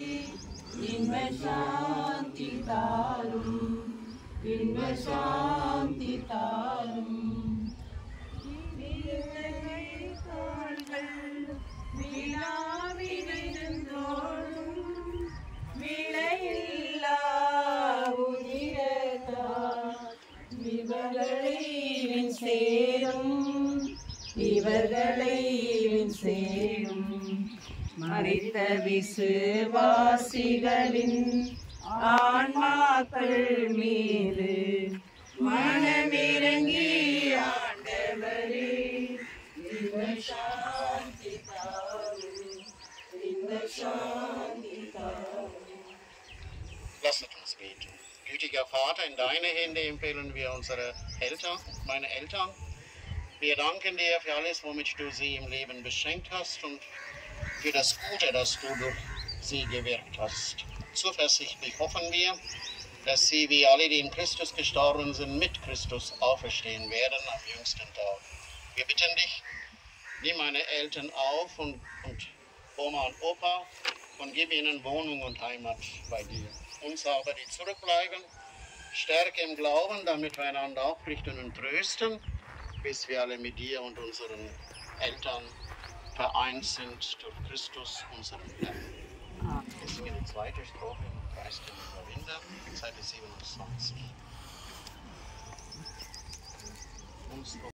இன்ப சாந்தி தாரும் இன்ப சாந்தி தாரும். சேரும் இவர்களை சேரும். மறித்த விசுவாசிகளின் ஆன்மாக்கள் மீது மனமிறங்கி ஆண்டவரே இந்த சாந்தி தாரும் இந்த சாந்தி தாரும் Lasset uns beten. Gütiger Vater, in deine Hände empfehlen wir unsere Eltern, meine Eltern. Wir danken dir für alles, womit du sie im Leben beschenkt hast und für das Gute, das du durch sie gewirkt hast. Zuversichtlich hoffen wir, dass sie, wie alle, die in Christus gestorben sind, mit Christus auferstehen werden am jüngsten Tag. Wir bitten dich, nimm meine Eltern auf und, und Oma und Opa und gib ihnen Wohnung und Heimat bei dir. Uns aber, die zurückbleiben, stärke im Glauben, damit wir einander aufrichten und trösten, bis wir alle mit dir und unseren Eltern vereint sind durch Christus, unseren Herrn. Wir singen die zweite Strophe im Geist der Überwinder, Seite 27.